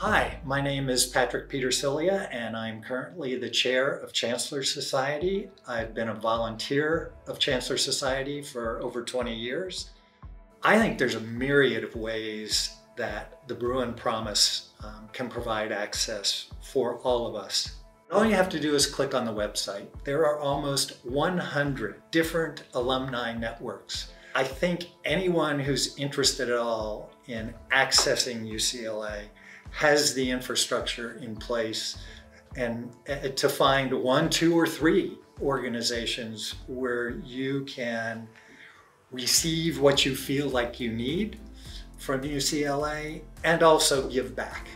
Hi, my name is Patrick Petersilia, and I'm currently the chair of Chancellor Society. I've been a volunteer of Chancellor Society for over 20 years. I think there's a myriad of ways that the Bruin Promise um, can provide access for all of us. All you have to do is click on the website. There are almost 100 different alumni networks. I think anyone who's interested at all in accessing UCLA has the infrastructure in place and uh, to find one, two, or three organizations where you can receive what you feel like you need from UCLA and also give back.